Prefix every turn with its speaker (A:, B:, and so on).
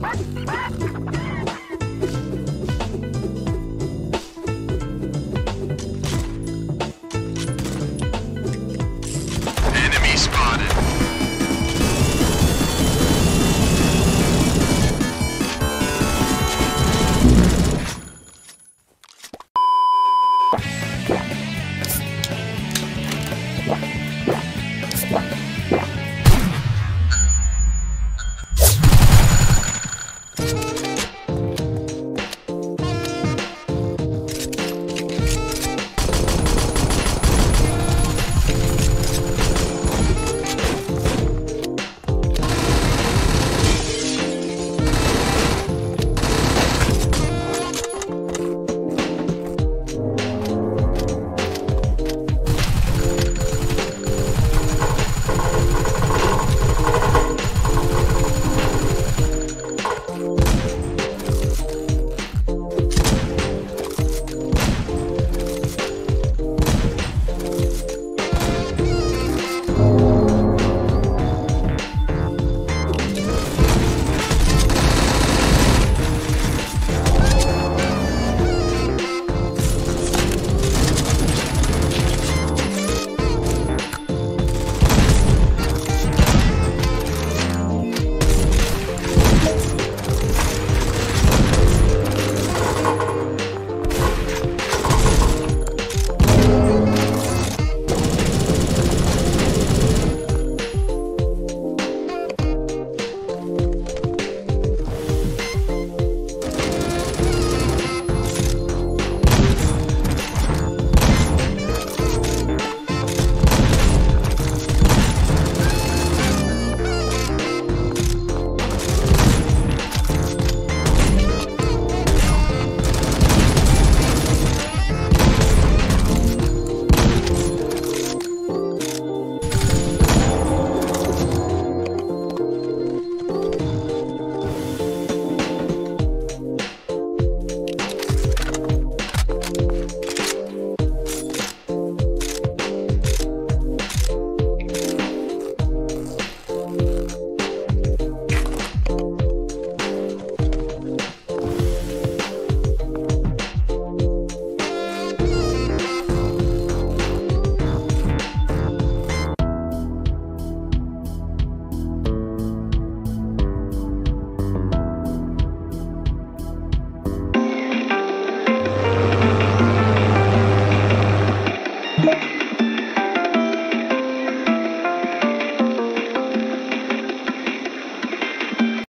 A: Ha ha ha!